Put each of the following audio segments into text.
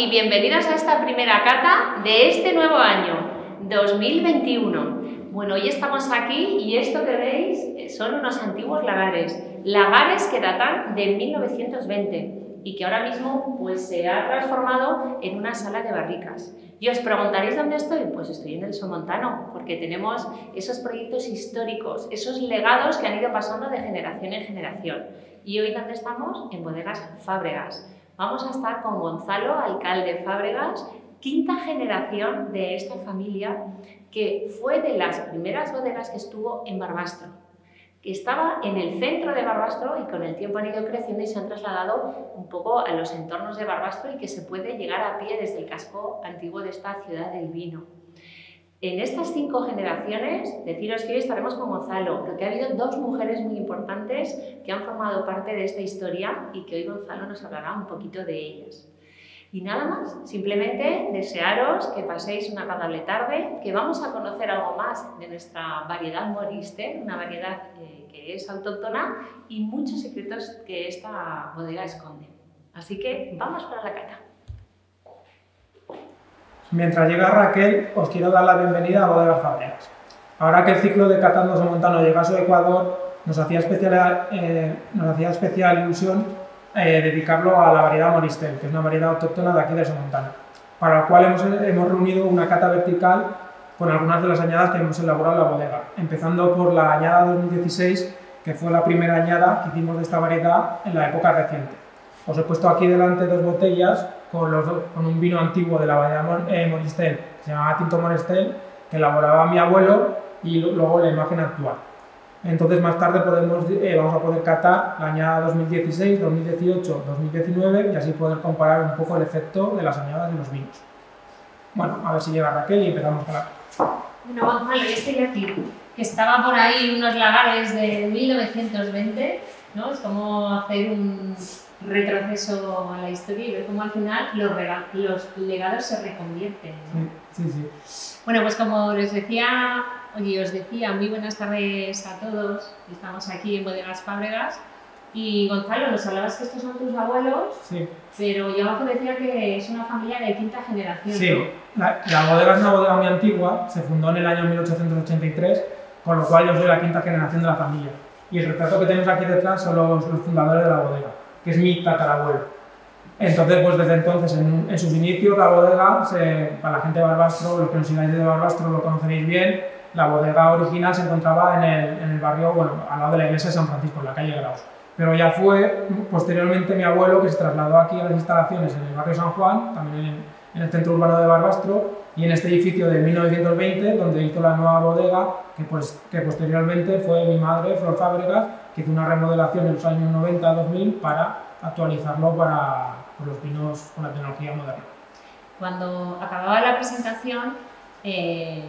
y bienvenidos a esta primera cata de este nuevo año, 2021. Bueno, hoy estamos aquí y esto que veis son unos antiguos lagares, lagares que datan de 1920 y que ahora mismo pues, se ha transformado en una sala de barricas. Y os preguntaréis dónde estoy, pues estoy en el Somontano, porque tenemos esos proyectos históricos, esos legados que han ido pasando de generación en generación. Y hoy dónde estamos? En Bodegas Fábregas. Vamos a estar con Gonzalo, alcalde Fábregas, quinta generación de esta familia que fue de las primeras bodegas que estuvo en Barbastro que estaba en el centro de Barbastro y con el tiempo han ido creciendo y se han trasladado un poco a los entornos de Barbastro y que se puede llegar a pie desde el casco antiguo de esta ciudad del vino. En estas cinco generaciones, deciros que hoy estaremos con Gonzalo, porque ha habido dos mujeres muy importantes que han formado parte de esta historia y que hoy Gonzalo nos hablará un poquito de ellas. Y nada más, simplemente desearos que paséis una agradable tarde, que vamos a conocer algo más de nuestra variedad Moriste, una variedad que es autóctona y muchos secretos que esta bodega esconde. Así que vamos para la cata. Mientras llega Raquel, os quiero dar la bienvenida a Bodegas Fabregas. Ahora que el ciclo de Catando Montano llega a su Ecuador, nos hacía especial, eh, nos hacía especial ilusión eh, dedicarlo a la variedad Moristel, que es una variedad autóctona de aquí de Somontana, para la cual hemos, hemos reunido una cata vertical con algunas de las añadas que hemos elaborado en la bodega, empezando por la añada 2016, que fue la primera añada que hicimos de esta variedad en la época reciente. Os he puesto aquí delante dos botellas con, los con un vino antiguo de la variedad eh, Moristel, que se llamaba Tinto Moristel, que elaboraba mi abuelo, y luego la imagen actual. Entonces más tarde podemos, eh, vamos a poder catar la añada 2016, 2018, 2019 y así poder comparar un poco el efecto de las añadas de los vinos. Bueno, a ver si llega Raquel y empezamos con la... Bueno, Gonzalo, este aquí, que estaba por ahí unos lagares de 1920, ¿no? Es como hacer un retroceso a la historia y ver cómo al final los, los legados se reconvierten. Sí, sí, sí. Bueno, pues como les decía Oye, os decía, muy buenas tardes a todos. Estamos aquí en Bodegas Fábregas. Y Gonzalo, nos hablabas que estos son tus abuelos, sí. pero yo abajo decía que es una familia de quinta generación. Sí, la, bodega es una bodega muy antigua, se fundó en el año 1883, con lo cual yo soy la quinta generación de la familia. Y el retrato que tenemos aquí detrás son los, fundadores de la bodega, que es mi tatarabuelo. Entonces, pues desde entonces, en, sus inicios, la bodega, para la gente de Barbastro, los que no sigáis de Barbastro lo conoceréis bien, la bodega original se encontraba en el, en el, barrio, bueno, al lado de la iglesia de San Francisco, en la calle Graus. Pero ya fue posteriormente mi abuelo que se trasladó aquí a las instalaciones en el barrio San Juan, también en, en el centro urbano de Barbastro, y en este edificio de 1920, donde hizo la nueva bodega, que, pues, que posteriormente fue mi madre, Flor Fábregas, que hizo una remodelación en los años 90-2000 para actualizarlo para los vinos con la tecnología moderna. Cuando acababa la presentación, eh,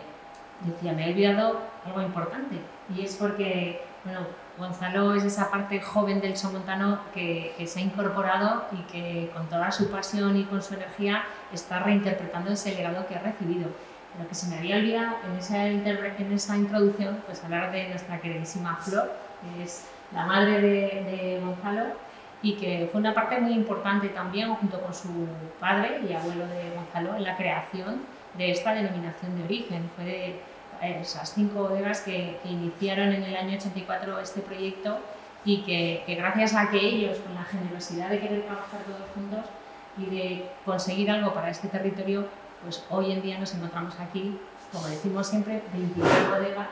decía, me he olvidado algo importante y es porque, bueno, Gonzalo es esa parte joven del somontano que, que, se ha incorporado y que con toda su pasión y con su energía está reinterpretando ese legado que ha recibido. Pero que se me había olvidado en esa, en esa introducción, pues hablar de nuestra queridísima Flor, que es la madre de, de Gonzalo y que fue una parte muy importante también junto con su padre y abuelo de Gonzalo en la creación de esta denominación de origen. Fue de, esas cinco bodegas que, iniciaron en el año 84 este proyecto y que, gracias a que ellos, con la generosidad de querer trabajar todos juntos y de conseguir algo para este territorio, pues hoy en día nos encontramos aquí, como decimos siempre, 21 bodegas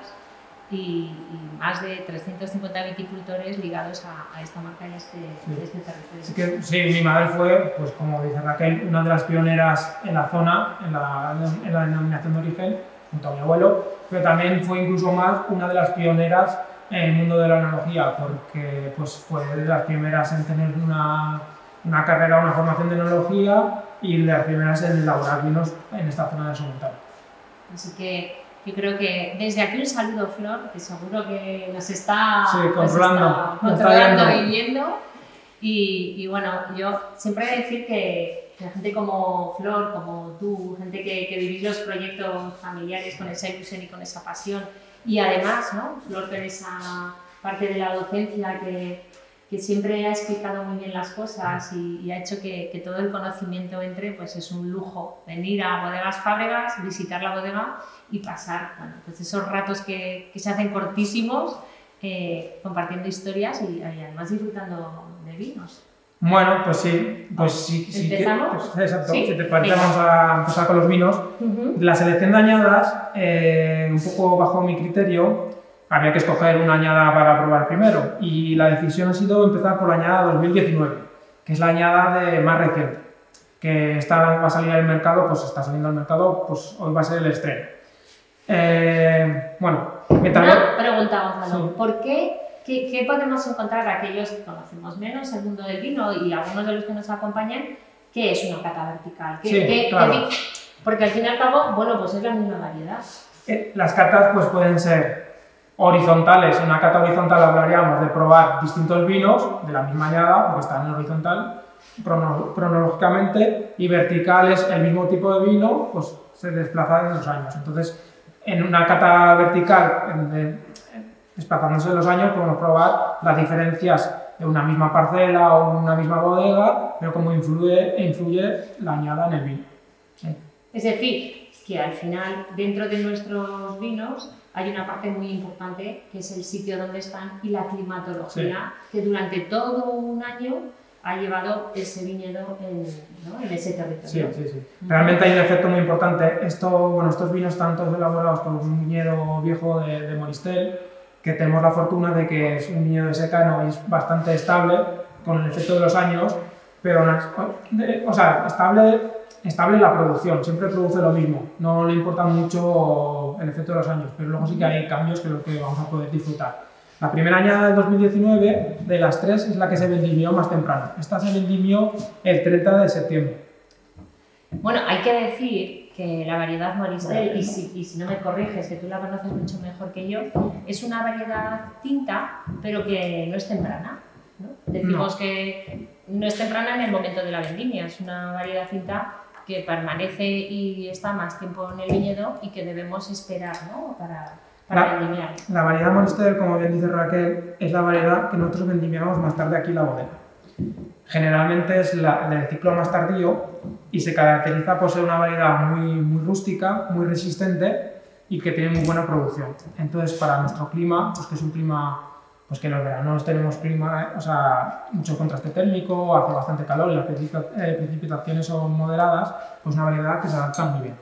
y, más de 350 viticultores ligados a, esta marca y a este, este territorio. Sí, mi madre fue, pues como dice Raquel, una de las pioneras en la zona, en la, en la denominación de origen, junto a mi abuelo, pero también fue incluso más una de las pioneras en el mundo de la enología, porque pues, fue de las primeras en tener una, una carrera, una formación de enología y de las primeras en elaborar vinos en esta zona de Somontano. Así que yo creo que desde aquí un saludo, Flor, que seguro que nos está, sí, controlando, controlando y viendo. Y, y, bueno, yo siempre he de decir que gente como Flor, como tú, gente que, que vivís los proyectos familiares con esa ilusión y con esa pasión, y además, ¿no? Flor, con esa parte de la docencia que, que siempre ha explicado muy bien las cosas y, ha hecho que, que, todo el conocimiento entre, pues es un lujo. Venir a Bodegas Fábregas, visitar la bodega y pasar bueno, pues esos ratos que, que se hacen cortísimos eh, compartiendo historias y, además disfrutando de vinos. Bueno, pues sí, pues sí, sí ¿Empezamos? Pues, exacto, si te parece vamos a empezar con los vinos. La selección de añadas, eh, un poco bajo mi criterio, había que escoger una añada para probar primero y la decisión ha sido empezar por la añada 2019, que es la añada de más reciente, que está, va a salir al mercado, pues está saliendo al mercado, pues hoy va a ser el estreno. Eh, bueno, mientras... Una pregunta, Gonzalo, ¿por qué, qué, podemos encontrar aquellos que conocemos menos el mundo del vino y algunos de los que nos acompañan, qué es una cata vertical? sí, claro. porque al fin y al cabo, bueno, pues es la misma variedad. Eh, las catas pues pueden ser horizontales, en una cata horizontal hablaríamos de probar distintos vinos de la misma añada, porque están en horizontal cronológicamente, y verticales, el mismo tipo de vino, pues se desplaza en los años. Entonces, en una cata vertical, desplazándose en los años, podemos probar las diferencias de una misma parcela o una misma bodega, pero cómo influye, influye la añada en el vino. Es decir, que al final, dentro de nuestros vinos, hay una parte muy importante que es el sitio donde están y la climatología, que durante todo un año ha llevado ese viñedo en, ese territorio. Sí, sí, sí. Realmente hay un efecto muy importante. Esto, bueno, estos vinos están todos elaborados por un viñedo viejo de, de, Moristel, que tenemos la fortuna de que es un viñedo de secano y es bastante estable con el efecto de los años, pero, o sea, estable estable en la producción, siempre produce lo mismo, no le importa mucho el efecto de los años, pero luego sí que hay cambios que es lo que vamos a poder disfrutar. La primera añada del 2019 de las tres es la que se vendimió más temprano. Esta se vendimió el 30 de septiembre. Bueno, hay que decir que la variedad Moristel, y si, y si no me corriges, que tú la conoces mucho mejor que yo, es una variedad tinta, pero que no es temprana. ¿no? Decimos que no es temprana en el momento de la vendimia, es una variedad tinta que permanece y está más tiempo en el viñedo y que debemos esperar ¿no? para, para la, vendimiar. La variedad Monster, como bien dice Raquel, es la variedad que nosotros vendimiamos más tarde aquí en la bodega. Generalmente es la, el ciclo más tardío y se caracteriza por ser una variedad muy, muy rústica, muy resistente y que tiene muy buena producción. Entonces, para nuestro clima, pues que es un clima pues que en los veranos tenemos clima, o sea, mucho contraste térmico, hace bastante calor y las eh, precipitaciones son moderadas, pues una variedad que se adapta muy bien.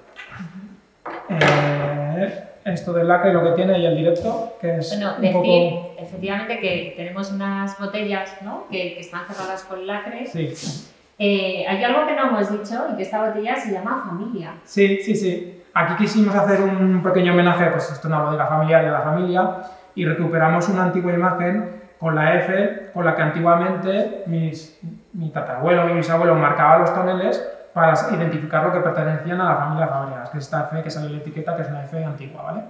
Eh, esto del lacre lo que tiene y el directo, que es bueno, decir, efectivamente que tenemos unas botellas ¿no? que, están cerradas con lacre. Sí. Eh, hay algo que no hemos dicho y que esta botella se llama familia. Sí, sí, sí. Aquí quisimos hacer un pequeño homenaje, pues esto es una bodega familiar y a la familia, y recuperamos una antigua imagen con la F, con la que antiguamente mis, mi tatarabuelo y mis abuelos marcaban los toneles para identificar lo que pertenecían a la familia Fabregas, que es esta F que sale en la etiqueta, que es una F antigua, ¿vale?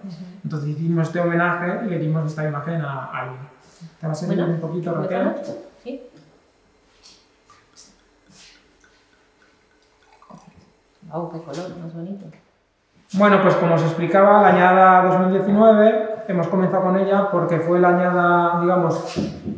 Entonces hicimos este homenaje y le dimos esta imagen a, a ¿Te va a servir un poquito, Raquel? Sí. ¡Wow, qué color más bonito! Bueno, pues como os explicaba, la añada 2019 hemos comenzado con ella porque fue la añada, digamos,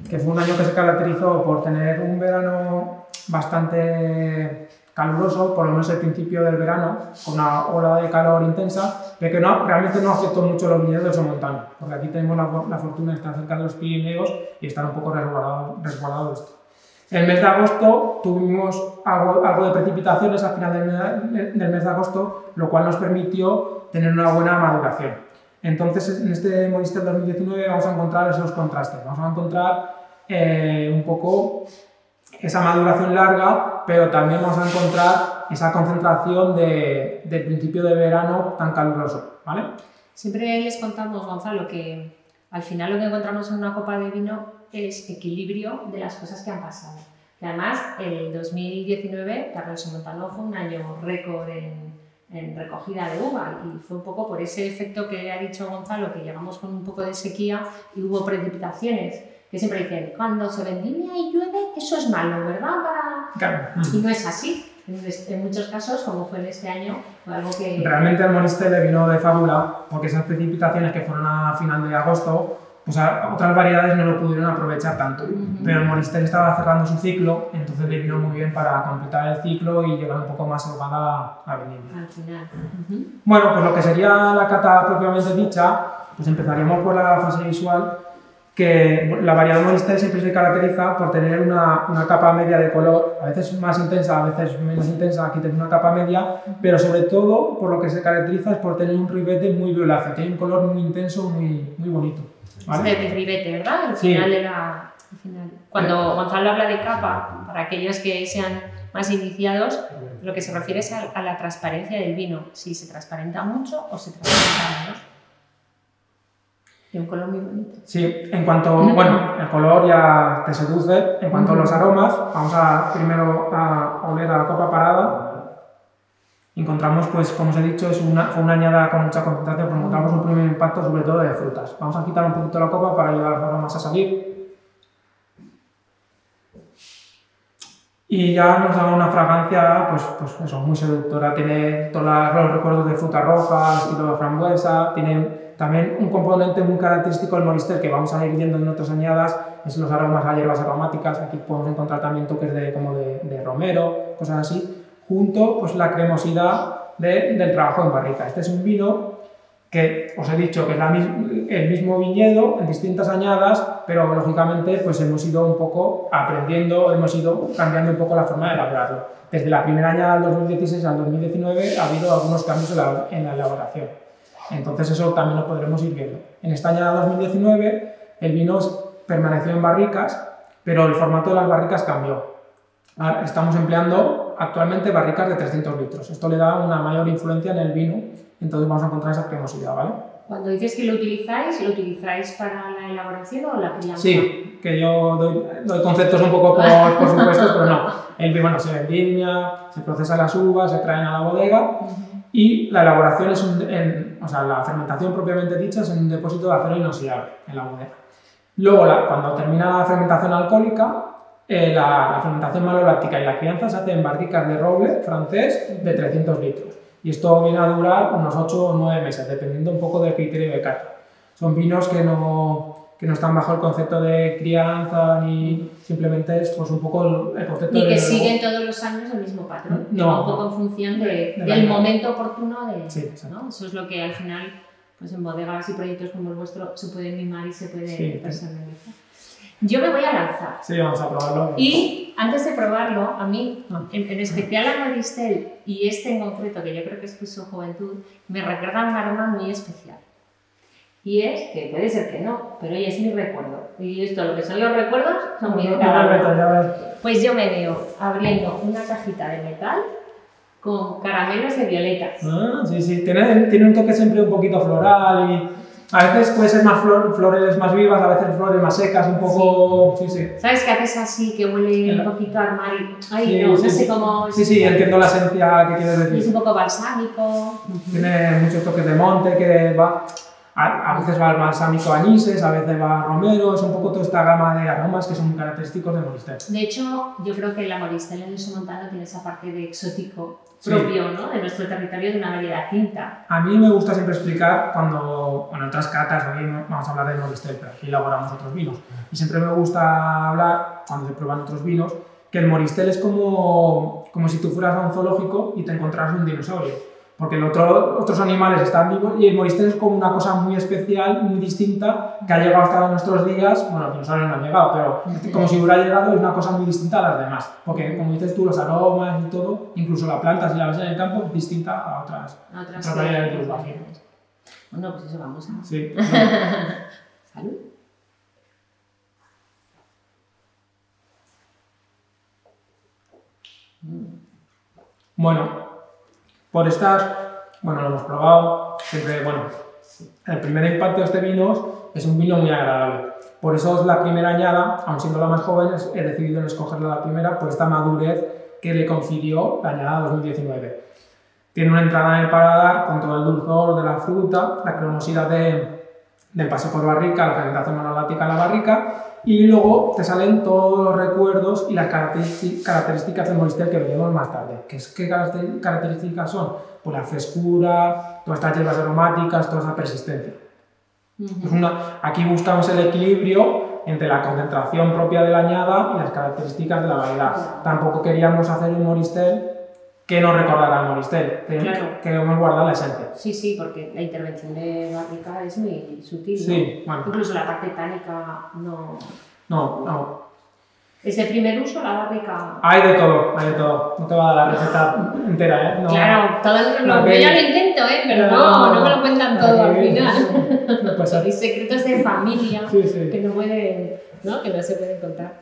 que fue un año que se caracterizó por tener un verano bastante caluroso, por lo menos el principio del verano, con una ola de calor intensa, pero que no, realmente no afectó mucho los viñedos de Somontano, porque aquí tenemos la, fortuna de estar cerca de los Pirineos y estar un poco resguardado, resguardado esto. El mes de agosto tuvimos algo, de precipitaciones al final del, del mes de agosto, lo cual nos permitió tener una buena maduración. Entonces, en este Monistel 2019 vamos a encontrar esos contrastes, vamos a encontrar eh, un poco esa maduración larga, pero también vamos a encontrar esa concentración de, del principio de verano tan caluroso, ¿vale? Siempre les contamos, Gonzalo, que al final lo que encontramos en una copa de vino es equilibrio de las cosas que han pasado. Y además, el 2019, Carlos Montano fue un año récord en, en, recogida de uva y fue un poco por ese efecto que ha dicho Gonzalo, que llegamos con un poco de sequía y hubo precipitaciones, que siempre dicen, cuando se vendimia y llueve, eso es malo, ¿verdad? Para... Y no es así. En muchos casos, como fue en este año, fue algo que... Realmente el Moriste le vino de fábula, porque esas precipitaciones que fueron a final de agosto, pues otras variedades no lo pudieron aprovechar tanto. Pero el Moristel estaba cerrando su ciclo, entonces le vino muy bien para completar el ciclo y llegar un poco más holgada a venir. Al final. Bueno, pues lo que sería la cata propiamente dicha, pues empezaríamos por la fase visual, que la variedad Moristel siempre se caracteriza por tener una, una, capa media de color, a veces más intensa, a veces menos intensa, aquí tenemos una capa media, pero sobre todo por lo que se caracteriza es por tener un ribete muy violáceo, tiene un color muy intenso, muy, muy bonito. ¿Vale? Es de ribete, ¿verdad? Al final de la... Final. Cuando Gonzalo habla de capa, para aquellos que sean más iniciados, lo que se refiere es a, la transparencia del vino, si se transparenta mucho o se transparenta menos. Y un color muy bonito. Sí, en cuanto, bueno, el color ya te seduce. En cuanto a los aromas, vamos a primero a oler a la copa parada encontramos, pues, como os he dicho, es una, fue una añada con mucha concentración, pero encontramos un primer impacto sobre todo de frutas. Vamos a quitar un poquito la copa para ayudar a las aromas a salir. Y ya nos da una fragancia, pues, pues eso, muy seductora. Tiene todos los recuerdos de fruta roja, estilo de frambuesa. Tiene también un componente muy característico del Moristel que vamos a ir viendo en otras añadas, es los aromas a hierbas aromáticas. Aquí podemos encontrar también toques de, como de romero, cosas así junto pues, la cremosidad del trabajo en barrica. Este es un vino que os he dicho que es el mismo viñedo en distintas añadas, pero lógicamente pues hemos ido un poco aprendiendo, hemos ido cambiando un poco la forma de elaborarlo. Desde la primera añada del 2016 al 2019 ha habido algunos cambios en la, elaboración. Entonces eso también lo podremos ir viendo. En esta añada 2019 el vino permaneció en barricas, pero el formato de las barricas cambió. Estamos empleando actualmente barricas de 300 litros. Esto le da una mayor influencia en el vino, entonces vamos a encontrar esa cremosidad, ¿vale? Cuando dices que lo utilizáis, ¿lo utilizáis para la elaboración o la crianza? Sí, que yo doy, conceptos un poco por, por supuesto, pero no. El vino se vendimia, se procesa las uvas, se traen a la bodega y la elaboración es un, o sea, la fermentación propiamente dicha es en un depósito de acero inoxidable en la bodega. Luego, cuando termina la fermentación alcohólica, eh, la, fermentación maloláctica y la crianza se hace en barricas de roble francés de 300 litros. Y esto viene a durar unos 8 o 9 meses, dependiendo un poco del criterio de cata. Son vinos que no, que no están bajo el concepto de crianza ni simplemente es pues, un poco el, concepto Ni que siguen todos los años el mismo patrón, no, un poco en función de, del momento oportuno de... Sí, ¿no? Eso es lo que al final pues en bodegas y proyectos como el vuestro se puede mimar y se puede personalizar. Yo me voy a lanzar. Sí, vamos a probarlo. Y antes de probarlo, a mí, ah. en, especial a Maristel y este en concreto, que yo creo que es su juventud, me recuerda un aroma muy especial. Y es, que puede ser que no, pero hoy es mi recuerdo. Y esto, lo que son los recuerdos, son muy de Pues yo me veo abriendo una cajita de metal con caramelos de violetas. Ah, sí, sí, tiene, tiene un toque siempre un poquito floral y a veces puede ser más flores más vivas, a veces flores más secas, un poco... Sí, sí. ¿Sabes que haces así, que huele un poquito a armario? Ay, no, sé cómo... Sí, sí, entiendo la esencia que quieres decir. Es un poco balsámico. Tiene muchos toques de monte que va... A, veces va el balsámico anises, a veces va romero, es un poco toda esta gama de aromas que son muy característicos de Moristel. De hecho, yo creo que la Moristel en su montano tiene esa parte de exótico propio ¿no? de nuestro territorio de una variedad tinta. A mí me gusta siempre explicar cuando, en otras catas, hoy vamos a hablar de Moristel, pero aquí elaboramos otros vinos, y siempre me gusta hablar, cuando se prueban otros vinos, que el Moristel es como, como si tú fueras a un zoológico y te encontraras un dinosaurio porque los otros animales están vivos y el moristel es como una cosa muy especial, muy distinta, que ha llegado hasta nuestros días, bueno, los dinosaurios no han llegado, pero como si hubiera llegado es una cosa muy distinta a las demás, porque como dices tú, los aromas y todo, incluso la planta, si la ves en el campo, es distinta a otras, a otras, variedades Bueno, pues eso vamos a... Sí. Salud. Bueno, por estar, bueno, lo hemos probado, siempre, bueno, el primer impacto de este vino es un vino muy agradable. Por eso es la primera añada, aun siendo la más joven, he decidido en escogerla la primera por esta madurez que le coincidió la añada 2019. Tiene una entrada en el paladar con todo el dulzor de la fruta, la cremosidad de, del paso por barrica, la fermentación monolática en la barrica y luego te salen todos los recuerdos y las características del moristel que veremos más tarde. ¿Qué, qué características son? Pues la frescura, todas estas hierbas aromáticas, toda esa persistencia. Es una- aquí buscamos el equilibrio entre la concentración propia de la añada y las características de la variedad. Tampoco queríamos hacer un moristel que no recordara el moristel, que- Claro. queremos guardar la esencia. Sí, sí, porque la intervención de barrica es muy sutil. ¿no? Sí, bueno, Incluso la parte tánica no. no, no. ¿Es de primer uso la barrica? Hay de todo, hay de todo. No te va a dar la receta entera, ¿eh? No. Claro, todo el Lo que- Yo ya lo intento, ¿eh? Pero No, no, me lo cuentan todo al final. Pasa. Hay secretos de familia Sí, sí. que no pueden, ¿no? Que no se pueden contar.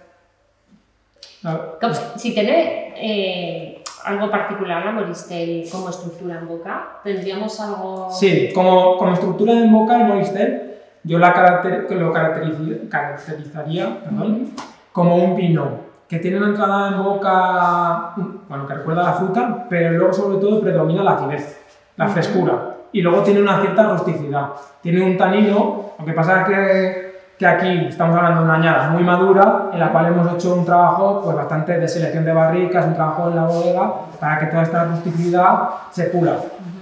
Si tiene eh, algo particular la Moristel como estructura en boca, tendríamos algo. Sí, como, como estructura en boca, el moristel, yo la caracter- lo caracteriz- caracterizaría perdón, como un vino que tiene una entrada en boca, bueno, que recuerda a la fruta, pero luego sobre todo predomina la acidez, la Ujú. frescura. Y luego tiene una cierta rusticidad. Tiene un tanino, lo que pasa es que, que aquí estamos hablando de una añada muy madura, en la cual hemos hecho un trabajo pues, bastante de selección de barricas, un trabajo en la bodega, para que toda esta rusticidad se pula.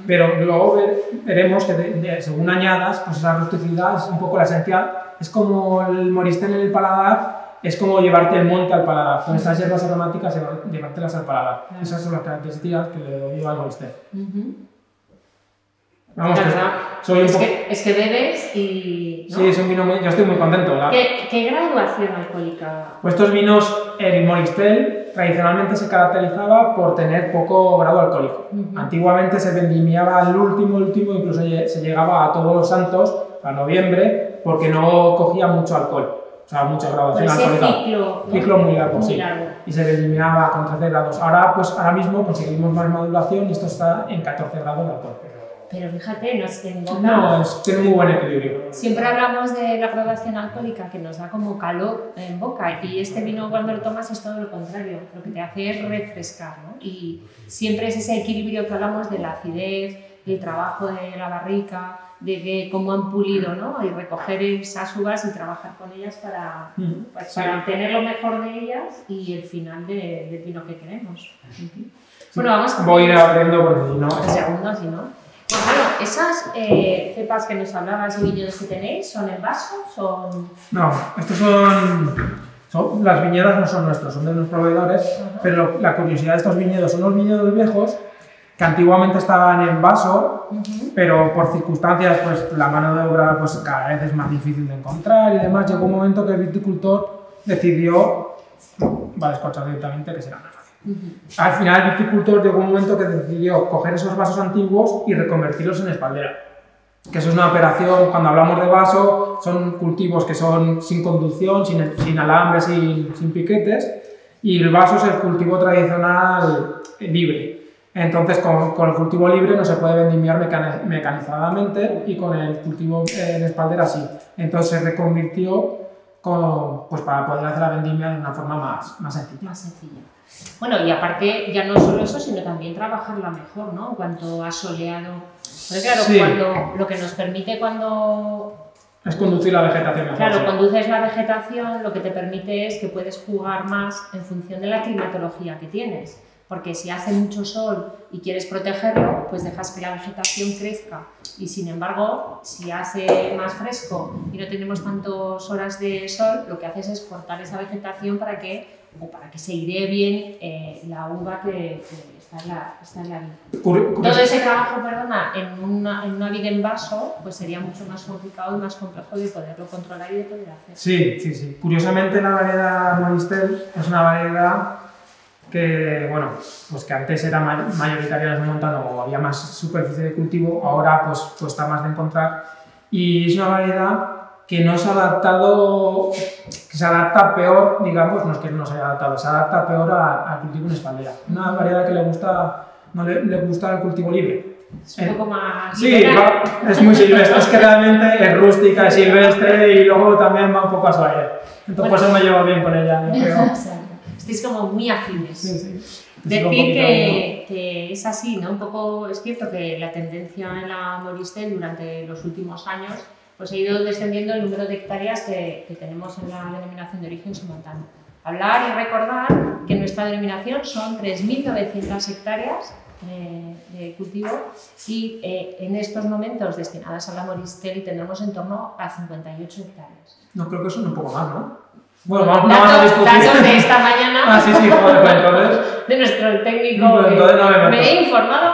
Pero luego ver- veremos que de- de- según añadas, pues esa rusticidad es un poco la esencial. Es como el moristel en el paladar, es como llevarte el monte al paladar. Con estas hierbas aromáticas, llevártelas al paladar. Claro. Esas son las características que le doy yo al moristel. Ujú. Vamos, que soy un es, poco... que, es que bebes y. ¿no? Sí, es un vino muy... Yo estoy muy contento. la- ¿Qué, ¿Qué graduación alcohólica? Pues estos vinos, el Moristel tradicionalmente se caracterizaba por tener poco grado alcohólico. Ujú. Antiguamente se vendimiaba al último, último, incluso se llegaba a todos los santos, a noviembre, porque no cogía mucho alcohol, o sea, mucha graduación alcohólica. ciclo. Ciclo muy largo, Muy sí. largo. Y se vendimiaba con 13 grados. Ahora, pues, ahora mismo conseguimos más maduración y esto está en 14 grados de alcohol. Pero fíjate, no es que en boca. No, es, tiene muy buen equilibrio. Siempre hablamos de la graduación alcohólica que nos da como calor en boca y este vino cuando lo tomas es todo lo contrario, lo que te hace es refrescar, ¿no? Y siempre es ese equilibrio que hablamos de la acidez, del trabajo de la barrica, de que cómo han pulido, ¿no? Y recoger esas uvas y trabajar con ellas para, pues, sí. para obtener lo mejor de ellas y el final de- del vino que queremos. Ujú. Bueno, vamos con Voy a ir abriendo porque si no... segundo, si no. Esas eh, cepas que nos hablabas y viñedos que tenéis, ¿son en vaso? ¿Son...? No, estos son, son- Las viñedas no son nuestros, son de unos proveedores, Ajá. pero la curiosidad de estos viñedos son los viñedos viejos que antiguamente estaban en vaso, Ujú. pero por circunstancias, pues la mano de obra pues, cada vez es más difícil de encontrar y demás. Llegó un momento que el viticultor decidió, va a descorchar directamente, que será Al final el viticultor llegó un momento que decidió coger esos vasos antiguos y reconvertirlos en espaldera. Que eso es una operación, cuando hablamos de vaso, son cultivos que son sin conducción, sin, sin alambre, sin, piquetes, y el vaso es el cultivo tradicional libre. Entonces, con, con el cultivo libre no se puede vendimiar mecani- mecanizadamente y con el cultivo eh, en espaldera sí. Entonces se reconvirtió con- pues para poder hacer la vendimia de una forma más, más sencilla. Más sencilla. Bueno, y aparte, ya no solo eso, sino también trabajarla mejor, ¿no? En cuanto a soleado. Porque claro, Sí. cuando, lo que nos permite cuando Es conducir la vegetación mejor. Claro, sí. conduces la vegetación, lo que te permite es que puedes jugar más en función de la climatología que tienes. Porque si hace mucho sol y quieres protegerlo, pues dejas que la vegetación crezca. Y sin embargo, si hace más fresco y no tenemos tantas horas de sol, lo que haces es cortar esa vegetación para que, o para que se iré bien eh, la uva que, que está en la, está en la vid. Todo ese trabajo, perdona, en una, en una vid en vaso, pues sería mucho más complicado y más complejo de poderlo controlar y de poder hacer. Sí, sí, sí. Curiosamente la variedad Moristel es una variedad que, bueno, pues que antes era ma- mayoritaria el montano o había más superficie de cultivo, ahora pues cuesta más de encontrar. Y es una variedad que no se ha adaptado, que se adapta peor, digamos, no es que no se haya adaptado, se adapta peor a- al cultivo en espaldera. Una variedad que le gusta, no le, le gusta el cultivo libre. Es un poco más. Sí, va- es muy silvestre, es que realmente es rústica, es silvestre y luego también va un poco a suave. Entonces por eso me llevo bien con ella, yo creo. Estáis como muy afines. Sí, sí. Decir que, que es así, ¿no? Un poco es cierto que la tendencia en la Moristel durante los últimos años pues ha ido descendiendo el número de hectáreas que, que tenemos en la denominación de origen somontano. Hablar y recordar que nuestra denominación son 3.900 hectáreas de, cultivo y eh, en estos momentos destinadas a la Moristel tendremos en torno a 58 hectáreas. No, creo que son un poco más, ¿no? Bueno, vamos, a discutir. de esta mañana. ah, sí, sí, joder, pues entonces. De nuestro técnico. Pues entonces no me, me he informado.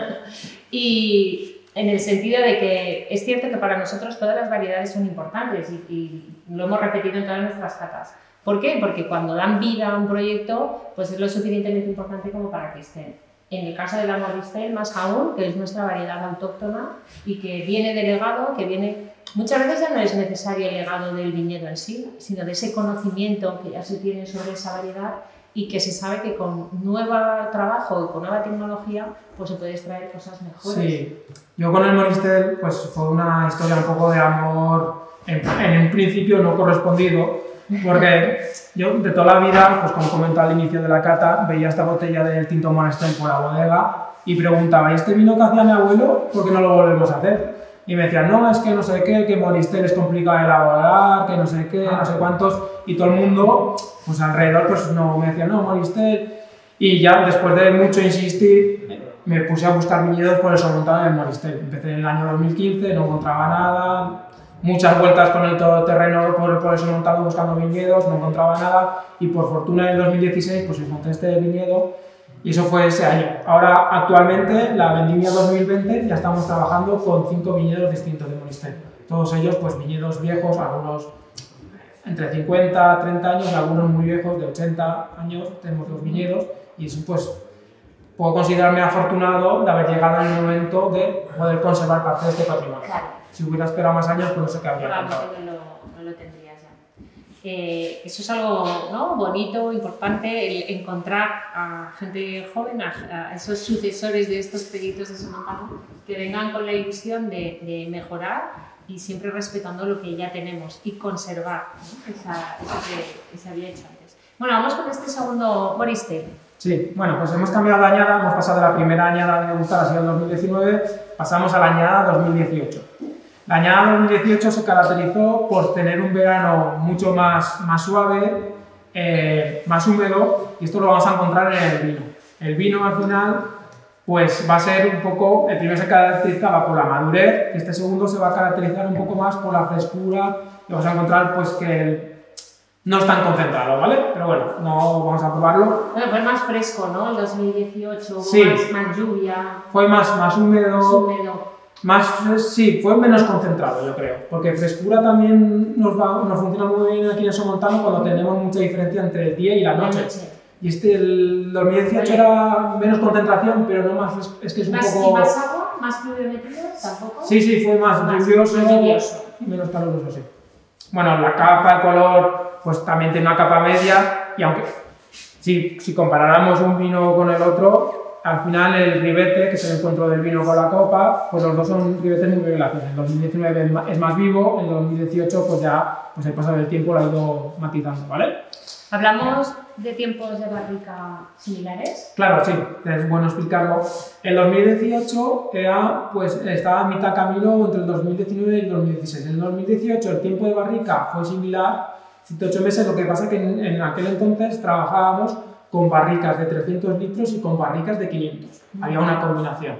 y en el sentido de que es cierto que para nosotros todas las variedades son importantes y, y lo hemos repetido en todas nuestras catas. ¿Por qué? Porque cuando dan vida a un proyecto, pues es lo suficientemente importante como para que estén. En el caso de la Moristel, más aún, que es nuestra variedad autóctona y que viene de legado, que viene... Muchas veces ya no es necesario el legado del viñedo en sí, sino de ese conocimiento que ya se tiene sobre esa variedad y que se sabe que con nuevo trabajo y con nueva tecnología pues se puede extraer cosas mejores. Sí, yo con el Moristel pues fue una historia un poco de amor en, en un principio no correspondido porque yo de toda la vida, pues como comentó al inicio de la cata, veía esta botella del tinto Monestel por la bodega y preguntaba, ¿y este vino que hacía mi abuelo, por qué no lo volvemos a hacer? Y me decían, no, es que no sé qué, que Moristel es complicado de elaborar, que no sé qué, no sé cuántos, y todo el mundo, pues alrededor, pues no, me decían, no, Moristel. Y ya después de mucho insistir, me puse a buscar viñedos por eso montado en Moristel. Empecé en el año 2015, no encontraba nada, muchas vueltas con el todoterreno por, por eso montado buscando viñedos, no encontraba nada y por fortuna en el 2016 pues encontré este viñedo y eso fue ese año. Ahora actualmente la vendimia 2020 ya estamos trabajando con cinco viñedos distintos de Monistel. Todos ellos pues viñedos viejos, algunos entre 50, 30 años, algunos muy viejos de 80 años tenemos los viñedos y eso pues puedo considerarme afortunado de haber llegado el momento de poder conservar parte de este patrimonio si hubiera esperado más años, pues no sé qué habría no, no, lo tendrías ya. Eh, eso es algo ¿no? bonito, importante, el encontrar a gente joven, a, esos sucesores de estos proyectos de Sonotano, que vengan con la ilusión de, de, mejorar y siempre respetando lo que ya tenemos y conservar Esa, eso que, se había hecho antes. Bueno, vamos con este segundo Moristel. Sí, bueno, pues hemos cambiado de añada, hemos pasado de la primera añada de gustar, ha sido el 2019, pasamos a la añada 2018. La añada 2018 se caracterizó por tener un verano mucho más, más suave, eh, más húmedo, y esto lo vamos a encontrar en el vino. El vino al final pues va a ser un poco, el primero se caracterizaba por la madurez, este segundo se va a caracterizar un poco más por la frescura, y vamos a encontrar pues que no es tan concentrado, ¿vale? Pero bueno, no vamos a probarlo. Bueno, fue más fresco, ¿no? El 2018, sí. más, lluvia. Fue más, más húmedo. Más húmedo. Más, sí, fue menos concentrado, yo creo, porque frescura también nos, va, nos funciona muy bien aquí en Somontano cuando tenemos mucha diferencia entre el día y la noche. Y este, el 2018 era menos concentración, pero no más, es que es un poco... ¿Y más agua? ¿Más pluviometría? ¿Tampoco? Sí, sí, fue más, más lluvioso, y menos caluroso, sí. Bueno, la capa, el color, pues también tiene una capa media, y aunque si, si comparáramos un vino con el otro, al final el ribete, que es el encuentro del vino con la copa, pues los dos son ribetes muy relacionados. En 2019 es más vivo, en 2018 pues ya pues el paso del tiempo lo ha ido matizando, ¿vale? ¿Hablamos de tiempos de barrica similares? Claro, sí, es bueno explicarlo. En 2018 era, pues, estaba a mitad camino entre el 2019 y el 2016. En el 2018 el tiempo de barrica fue similar, 7-8 meses, lo que pasa es que en, aquel entonces trabajábamos con barricas de 300 litros y con barricas de 500. Había una combinación.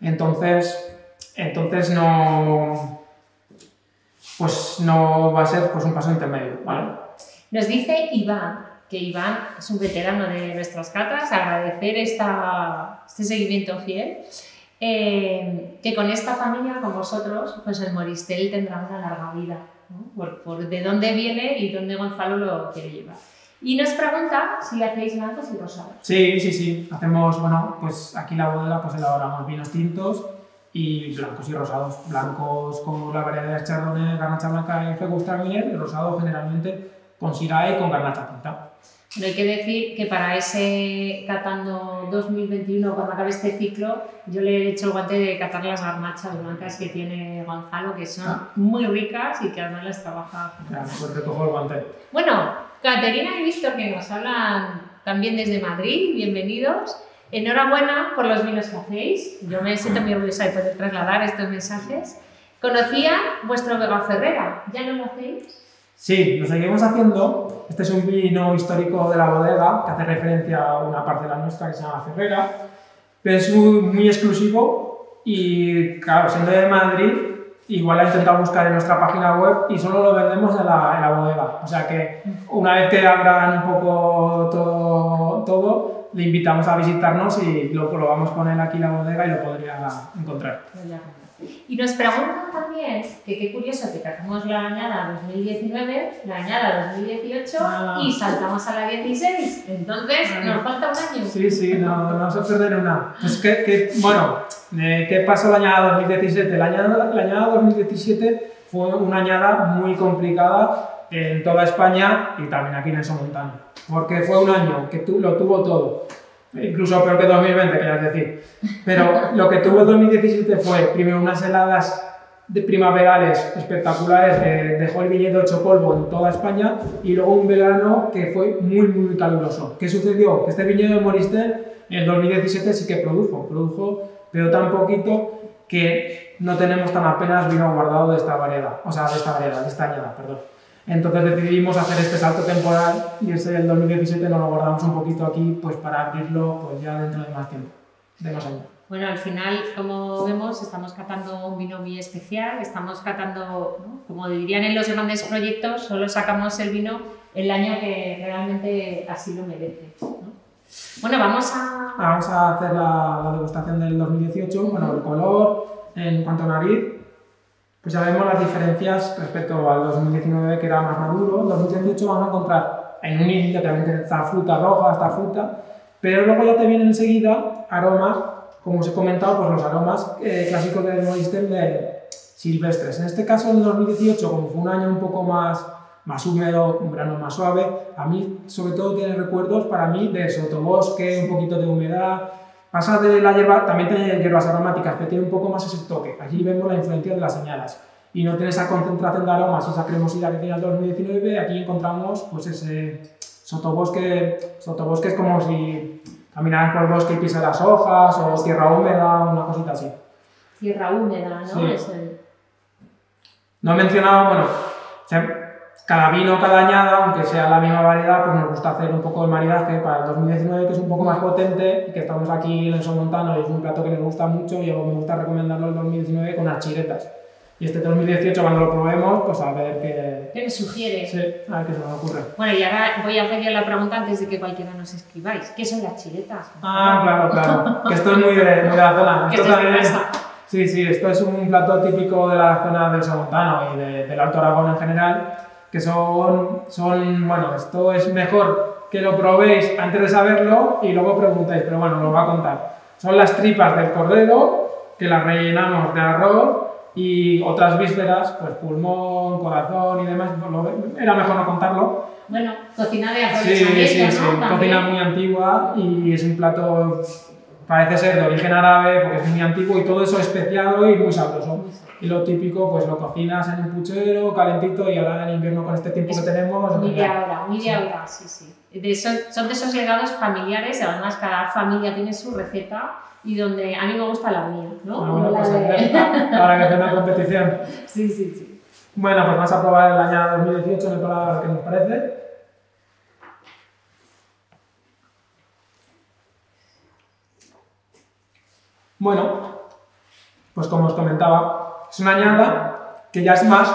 Entonces, entonces no, pues no va a ser pues, un paso intermedio. ¿vale? Nos dice Iván, que Iván es un veterano de nuestras catas, agradecer esta, este seguimiento fiel, eh, que con esta familia, con vosotros, pues el Moristel tendrá una larga vida, por, por de dónde viene y dónde Gonzalo lo quiere llevar. Y nos pregunta si hacéis blancos y rosados. Sí, sí, sí. Hacemos, bueno, pues aquí la bodega pues elaboramos vinos tintos y blancos y rosados. Blancos con la variedad de chardonnay, garnacha blanca y Fegustraminer y rosado generalmente con Syrah y con garnacha tinta. Pero hay que decir que para ese Catando 2021, cuando acabe este ciclo, yo le he hecho el guante de catar las garnachas blancas que tiene Gonzalo, que son ah. muy ricas y que además las trabaja. Ya, te cojo el guante. Bueno, Caterina y Víctor, que nos hablan también desde Madrid, bienvenidos. Enhorabuena por los vinos que hacéis. Yo me siento muy orgullosa de poder trasladar estos mensajes. Conocía vuestro Vega Ferrera, ¿ya no lo hacéis? Sí, lo seguimos haciendo. Este es un vino histórico de la bodega que hace referencia a una parcela nuestra que se llama Ferrera. pero es muy, exclusivo y, claro, siendo de Madrid, igual la intentado buscar en nuestra página web y solo lo vendemos en la, en la bodega. O sea que una vez que abran un poco todo, todo le invitamos a visitarnos y lo probamos con él aquí en la bodega y lo podría encontrar. Y nos preguntan también que qué curioso que tratamos la añada 2019, la añada 2018 Ah. y saltamos a la 16. Entonces Ah. nos falta un año. Sí, sí, no, no se perder una. Pues que, que, bueno, eh, ¿qué pasó la añada 2017? La añada, la añada 2017 fue una añada muy complicada en toda España y también aquí en el Somontano. Porque fue un año que tu, lo tuvo todo. Incluso peor que 2020, querías decir. Pero lo que tuvo el 2017 fue primero unas heladas de primaverales espectaculares que dejó el viñedo hecho polvo en toda España y luego un verano que fue muy muy caluroso. ¿Qué sucedió? Que este viñedo de Moristel en el 2017 sí que produjo, produjo pero tan poquito que no tenemos tan apenas vino guardado de esta variedad, o sea, de esta variedad, de esta añada, perdón. Entonces decidimos hacer este salto temporal y ese del 2017 nos lo guardamos un poquito aquí pues para abrirlo pues ya dentro de más tiempo, de más años. Bueno, al final, como vemos, estamos catando un vino muy especial, estamos catando, ¿no? como dirían en los grandes proyectos, solo sacamos el vino el año que realmente así lo merece. ¿no? Bueno, vamos a... Vamos a hacer la, la degustación del 2018. Bueno, el color, en cuanto a nariz, pues ya vemos las diferencias respecto al 2019 que era más maduro. En 2018 vamos a encontrar en un inicio también esta fruta roja, esta fruta, pero luego ya te vienen enseguida aromas, como os he comentado, pues los aromas eh, clásicos del Moristel de silvestres. En este caso, en 2018, como fue un año un poco más, más húmedo, un verano más suave, a mí sobre todo tiene recuerdos para mí de sotobosque, un poquito de humedad. Pasa de la hierba, también tiene hierbas aromáticas, pero tiene un poco más ese toque. Allí vemos la influencia de las señalas. Y no tiene esa concentración de aromas esa cremosidad que tenía el 2019, aquí encontramos pues ese sotobosque, sotobosque es como si caminaras por el bosque y pisas las hojas, o tierra húmeda, una cosita así. Tierra húmeda, ¿no? Sí. Es el- No he mencionado, bueno, cada vino, cada añada, aunque sea la misma variedad, pues nos gusta hacer un poco de maridaje para el 2019, que es un poco más potente, que estamos aquí en el Somontano, y es un plato que nos gusta mucho, y me gusta recomendarlo el 2019 con las chiretas. Y este 2018, cuando lo probemos, pues a ver qué, ¿Qué me sugiere? sí, a ver qué se nos ocurre. Bueno, y ahora voy a hacer yo la pregunta antes de que cualquiera nos escribáis. ¿Qué son las chiletas? Ah, claro, claro. Que esto es muy de, muy de la zona. Esto es también- casa. Sí, sí, esto es un plato típico de la zona del Somontano y de- del Alto Aragón en general, que son, son, bueno, esto es mejor que lo probéis antes de saberlo y luego preguntáis, pero bueno, lo voy a contar. Son las tripas del cordero, que las rellenamos de arroz y otras vísceras, pues pulmón, corazón y demás, era mejor no contarlo, Bueno, cocina de Sí, aprovechamiento, sí, sí, ¿no? También. cocina muy antigua y es un plato, parece ser de origen árabe porque es muy antiguo y todo eso especiado y muy sabroso. Y lo típico, pues lo cocinas en un puchero, calentito y ahora en invierno con este tiempo Es que tenemos. Muy de ahora, muy de ahora, sí, sí. De esos- son de esos legados familiares, además cada familia tiene su receta y donde a mí me gusta la mía, ¿no? Ah, bueno, La pues de- ahora que hacer una competición. Sí, sí, sí. Bueno, pues vamos a probar el año 2018 en el que nos parece. Bueno, pues como os comentaba, es una añada que ya es más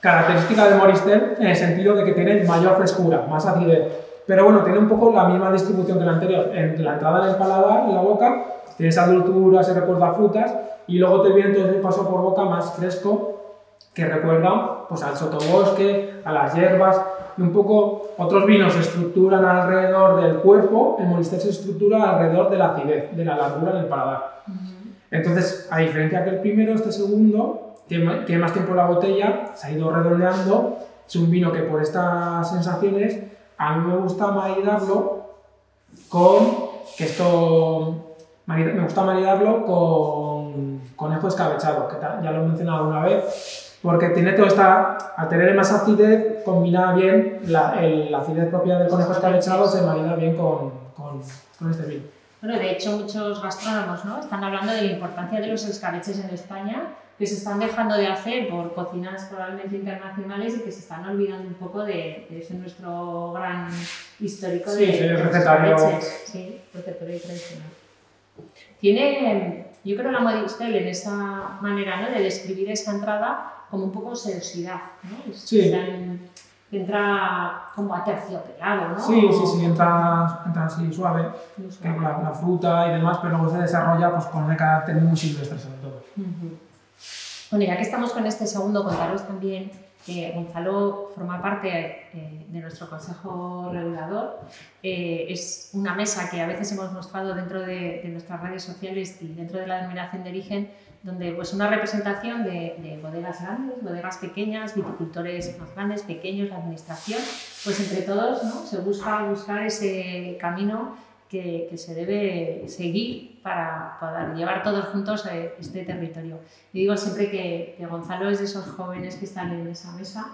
característica del Moristel en el sentido de que tiene mayor frescura, más acidez. Pero bueno, tiene un poco la misma distribución que la anterior. En la entrada en el paladar, en la boca, tiene esa dulzura, ese recuerdo a frutas, y luego te viene todo el paso por boca más fresco, que recuerda pues, al sotobosque, a las hierbas, y un poco otros vinos se estructuran alrededor del cuerpo, el Moristel se estructura alrededor de la acidez, de la largura en el paladar. Entonces, a diferencia que el primero, este segundo, tiene más tiempo en la botella, se ha ido redondeando, es un vino que por estas sensaciones a mí me gusta maridarlo con, que esto, me gusta maridarlo con conejo escabechado, que ya lo he mencionado una vez, porque tiene toda esta, al tener más acidez, combina bien, la, el- la acidez propia del conejo escabechado se marida bien con, con, con este vino. Bueno, de hecho, muchos gastrónomos ¿no? están hablando de la importancia de los escabeches en España, que se están dejando de hacer por cocinas probablemente internacionales y que se están olvidando un poco de, de ese nuestro gran histórico Sí, de, el de recetario. escabeches. Sí, recetario tradicional. Tiene, yo creo, la Modistel en esa manera ¿no? de describir esa entrada como un poco sedosidad, ¿no? Sí. entra como a terciopelado, ¿no? Sí, sí, sí, entra, entra así suave. La, la, fruta y demás, pero luego se desarrolla pues, con un carácter muy silvestre sobre todo. Bueno, ya que estamos con este segundo, contaros también que Gonzalo forma parte eh, de nuestro Consejo Regulador. Eh, es una mesa que a veces hemos mostrado dentro de, de, nuestras redes sociales y dentro de la denominación de origen, donde pues una representación de, de, bodegas grandes, bodegas pequeñas, viticultores más grandes, pequeños, la administración, pues entre todos ¿no? se busca buscar ese camino que, que, se debe seguir para poder llevar todos juntos este territorio. Y digo siempre que, que, Gonzalo es de esos jóvenes que están en esa mesa,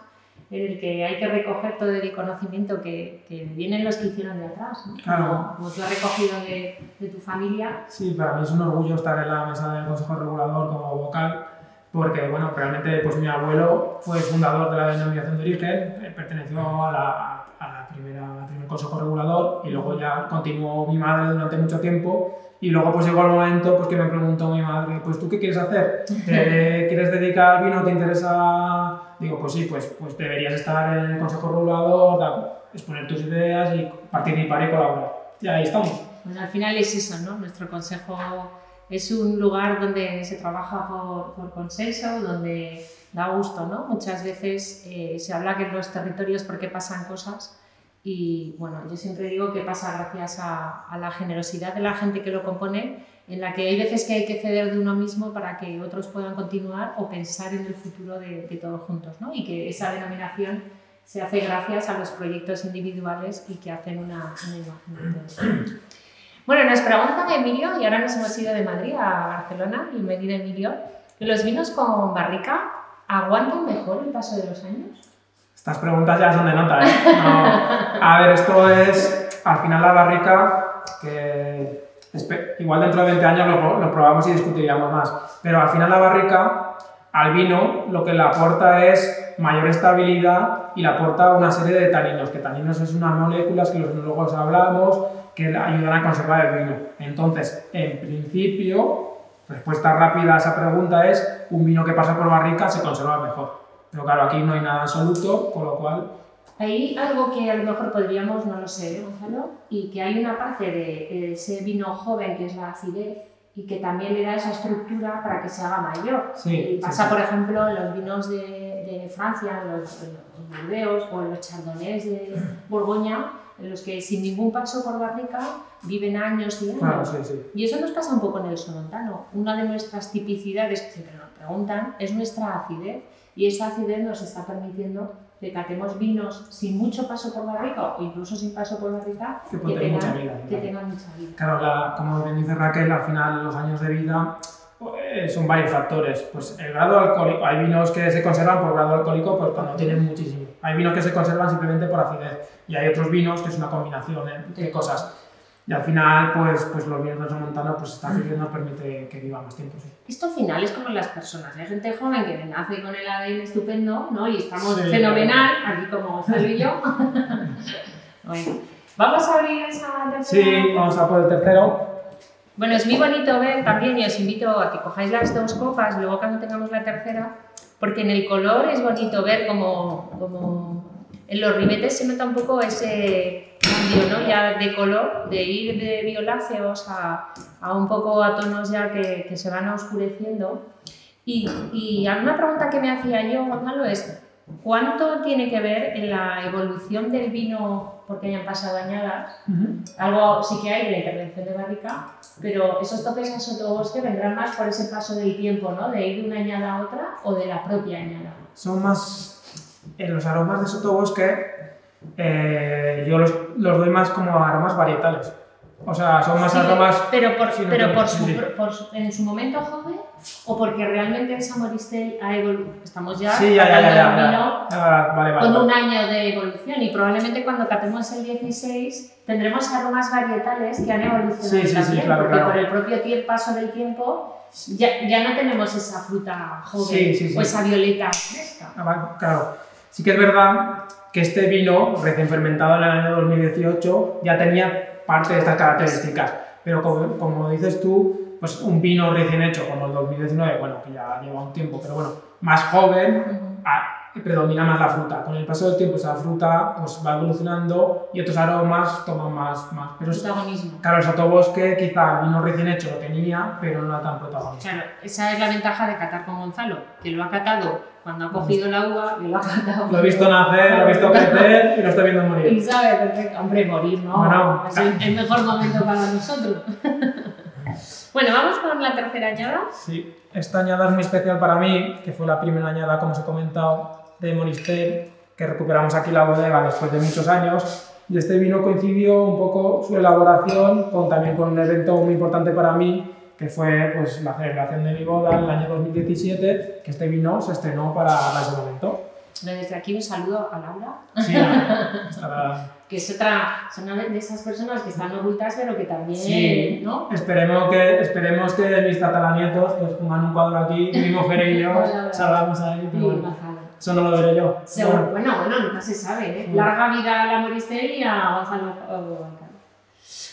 en el que hay que recoger todo el conocimiento que, que vienen los que hicieron de atrás, ¿no? claro. como, tú has recogido de, de, tu familia. Sí, para mí es un orgullo estar en la mesa del Consejo Regulador como vocal, porque bueno, realmente pues mi abuelo fue fundador de la denominación de origen, perteneció a la, a la primera, al primer Consejo Regulador y luego ya continuó mi madre durante mucho tiempo y luego pues llegó el momento pues que me preguntó mi madre, pues ¿tú qué quieres hacer? ¿Te quieres dedicar al vino? ¿Te interesa? Digo, pues sí, pues, pues deberías estar en el Consejo Regulador, exponer tus ideas y participar y colaborar. Y ahí estamos. Bueno, al final es eso, ¿no? Nuestro consejo es un lugar donde se trabaja por, por consenso, donde da gusto, ¿no? Muchas veces eh, se habla que en los territorios porque pasan cosas y bueno, yo siempre digo que pasa gracias a, a, la generosidad de la gente que lo compone, en la que hay veces que hay que ceder de uno mismo para que otros puedan continuar o pensar en el futuro de, de todos juntos, ¿no? Y que esa denominación se hace gracias a los proyectos individuales y que hacen una, una imagen. Bueno, nos pregunta Emilio, y ahora nos hemos ido de Madrid a Barcelona, de Emilio, los vinos con barrica aguantan mejor el paso de los años. Estas preguntas ya son de nota, ¿eh? A ver, esto es, al final la barrica, que igual dentro de 20 años lo, lo, probamos y discutiríamos más, pero al final la barrica al vino lo que le aporta es mayor estabilidad y le aporta una serie de taninos, que taninos es unas moléculas que luego hablamos que ayudan a conservar el vino. Entonces, en principio, respuesta rápida a esa pregunta es un vino que pasa por barrica se conserva mejor. Pero claro, aquí no hay nada absoluto, con lo cual... Hay algo que a lo mejor podríamos, no lo sé, Gonzalo, y que hay una parte de ese vino joven que es la acidez y que también le da esa estructura para que se haga mayor. Sí, y pasa, sí, sí. por ejemplo, en los vinos de, de Francia, en los, en los Burdeos o en los chardonnays de Borgoña, en los que sin ningún paso por barrica viven años y años. Claro, sí, sí. Y eso nos pasa un poco en el sonontano. Una de nuestras tipicidades que siempre nos preguntan es nuestra acidez y esa acidez nos está permitiendo que catemos vinos sin mucho paso por barrica o incluso sin paso por barrica que, que, tengan, mucha vida, que tengan mucha vida. Claro, la, como bien dice Raquel, al final los años de vida eh, son varios factores. Pues el grado alcohólico, hay vinos que se conservan por grado alcohólico pues cuando tienen muchísimo. Hay vinos que se conservan simplemente por acidez y hay otros vinos que es una combinación ¿eh? de cosas. Y al final, pues, pues los vinos de Montana, pues esta acidez nos permite que viva más tiempo. Sí. Esto al final es como las personas. Hay gente joven que nace con el ADN estupendo, ¿no? Y estamos Sí. fenomenal, aquí como Gonzalo y yo. bueno, vamos a abrir esa tercera. Sí, vamos a por el tercero. Bueno, es muy bonito ver también, y os invito a que cojáis las dos copas, luego cuando tengamos la tercera, porque en el color es bonito ver como, como en los ribetes se nota un poco ese cambio ¿no? ya de color, de ir de violáceos a, a un poco a tonos ya que, que se van oscureciendo. Y, y una pregunta que me hacía yo, Gonzalo, es ¿cuánto tiene que ver en la evolución del vino porque hayan pasado añadas? Ujú. Algo sí que hay de la intervención de barrica, pero esos toques a sotobosque vendrán más por ese paso del tiempo, ¿no? De ir de una añada a otra o de la propia añada. Son más. En los aromas de sotobosque, eh, yo los, los doy más como aromas varietales. O sea, son más Sí, aromas. pero por, Sí, pero por, su, sí. por en su momento joven o porque realmente esa Moristel ha evolucionado. Estamos ya Sí, ya, ya, ya. ya, Ah, Vale, vale. con vale. un año de evolución y probablemente cuando catemos el 16 tendremos aromas varietales que han evolucionado Sí, sí, sí, también, claro, porque claro. por el propio tie- paso del tiempo ya, ya no tenemos esa fruta joven Sí, sí, sí. o esa violeta fresca. Ah, Claro, sí que es verdad que este vino, recién fermentado en el año 2018, ya tenía parte de estas características. Pero como, como dices tú, pues un vino recién hecho como el 2019, bueno, que ya lleva un tiempo, pero bueno, más joven, a- predomina más la fruta. Con el paso del tiempo esa fruta pues, va evolucionando y otros aromas toman más. más. Pero Protagonismo. claro, el sotobosque quizá el vino recién hecho lo tenía, pero no era tan protagonista. Claro, esa es la ventaja de catar con Gonzalo, que lo ha catado cuando ha cogido la uva y lo ha catado. Lo he visto nacer, lo he visto crecer y lo estoy viendo Y morir. sabe perfecto. Hombre, morir, ¿no? Bueno, es el mejor momento para nosotros. Bueno, vamos con la tercera añada. Sí, esta añada es muy especial para mí, que fue la primera añada, como os he comentado, de Monistel, que recuperamos aquí la bodega después de muchos años. Y este vino coincidió un poco su elaboración con, también con un evento muy importante para mí, que fue pues, la celebración de mi boda en el año 2017, que este vino se estrenó para, para ese momento. Desde aquí un saludo a Laura, Sí, estará- que es otra, son de esas personas que están ocultas, pero que también, Sí. ¿no? Esperemos que, esperemos que mis tataranietos pues, pongan un cuadro aquí, mi mujer y yo Hola. salgamos ahí, pero bueno, eso no lo veré yo. Seguro. Bueno, Bueno, bueno, nunca se sabe, ¿eh? Larga vida a la Moristel y a Gonzalo Gonzalo.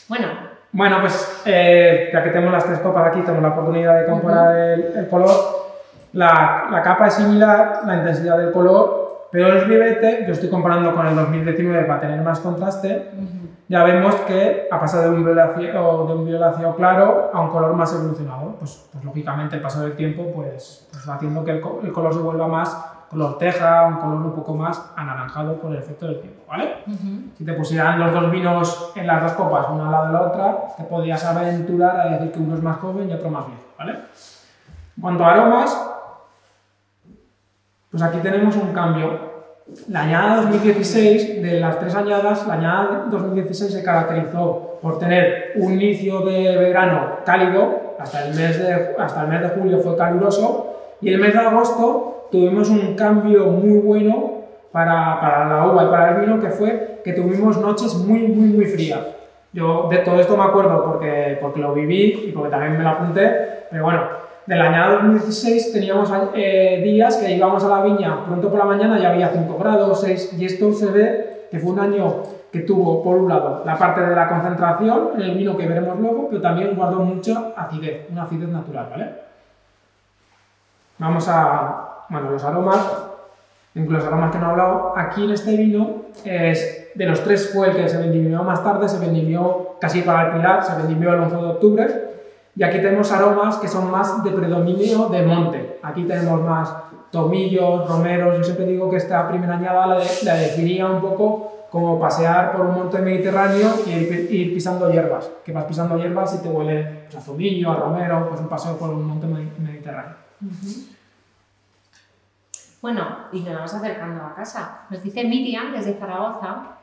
Bueno, Bueno, pues eh, ya que tenemos las tres copas aquí, tenemos la oportunidad de comparar el, el color. La, la capa es similar, la intensidad del color, pero el ribete, yo estoy comparando con el 2019 para tener más contraste, ya vemos que ha pasado de un violáceo, de un violáceo claro a un color más evolucionado. Pues, pues lógicamente el paso del tiempo pues, pues va haciendo que el, co- el color se vuelva más color teja, un color un poco más anaranjado por el efecto del tiempo, ¿vale? Si te pusieran los dos vinos en las dos copas, una al lado de la otra, te podrías aventurar a decir que uno es más joven y otro más viejo, ¿vale? En cuanto a aromas, pues aquí tenemos un cambio. La añada 2016, de las tres añadas, la añada 2016 se caracterizó por tener un inicio de verano cálido, hasta el mes de, hasta el mes de julio fue caluroso, y el mes de agosto tuvimos un cambio muy bueno para, para la uva y para el vino, que fue que tuvimos noches muy, muy, muy frías. Yo de todo esto me acuerdo porque, porque lo viví y porque también me lo apunté, pero bueno, del año 2016 teníamos eh, días que íbamos a la viña pronto por la mañana y había 5 grados, 6, y esto se ve que fue un año que tuvo, por un lado, la parte de la concentración en el vino que veremos luego, pero también guardó mucha acidez, una acidez natural, ¿vale? Vamos a, bueno, los aromas, incluso los aromas que no he hablado, aquí en este vino, es, de los tres fue el que se vendimió más tarde, se vendimió casi para el Pilar, se vendimió el 11 de octubre, y aquí tenemos aromas que son más de predominio de monte. Aquí tenemos más tomillos, romeros. Yo siempre digo que esta primera añada la, de, la definía un poco como pasear por un monte mediterráneo y ir, pisando hierbas. Que vas pisando hierbas y te huele pues, a tomillo, a romero, pues un paseo por un monte mediterráneo. Bueno, y nos vamos acercando a casa. Nos dice Miriam desde Zaragoza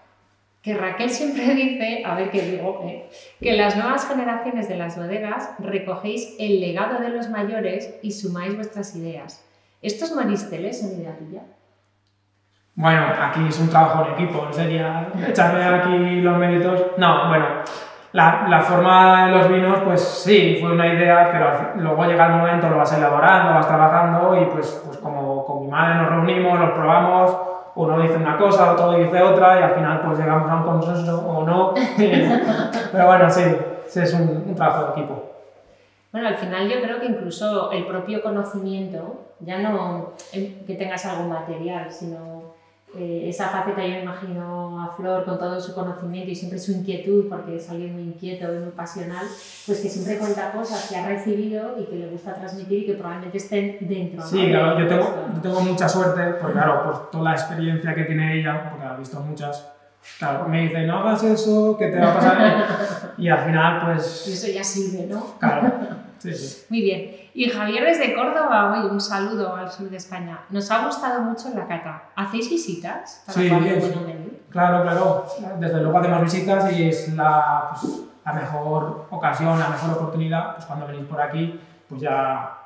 que Raquel siempre dice, a ver qué digo, eh, que las nuevas generaciones de las bodegas recogéis el legado de los mayores y sumáis vuestras ideas. ¿Estos maristeles son idea tuya? Bueno, aquí es un trabajo en equipo, sería echarme aquí los méritos. No, bueno, la, la, forma de los vinos, pues sí, fue una idea, pero luego llega el momento, lo vas elaborando, vas trabajando y pues, pues como con mi madre nos reunimos, los probamos, uno dice una cosa, otro dice otra y al final pues llegamos a un consenso o no. Pero bueno, sí, sí es un, un, trabajo de equipo. Bueno, al final yo creo que incluso el propio conocimiento, ya no que tengas algo material, sino eh, esa faceta, yo imagino a Flor con todo su conocimiento y siempre su inquietud, porque es alguien muy inquieto y muy pasional, pues que siempre cuenta cosas que ha recibido y que le gusta transmitir y que probablemente estén dentro. Sí, ¿no? claro, yo tengo, yo tengo mucha suerte, porque claro, por toda la experiencia que tiene ella, porque ha visto muchas, claro, me dice, no hagas eso, que te va a pasar, y al final, pues... Y eso ya sirve, ¿no? Claro, sí, sí. Muy bien. Y Javier desde Córdoba, hoy un saludo al sur de España. Nos ha gustado mucho la cata. ¿Hacéis visitas? Para sí, claro, claro. Desde luego hacemos visitas y es la, pues, la mejor ocasión, la mejor oportunidad, pues cuando venís por aquí, pues ya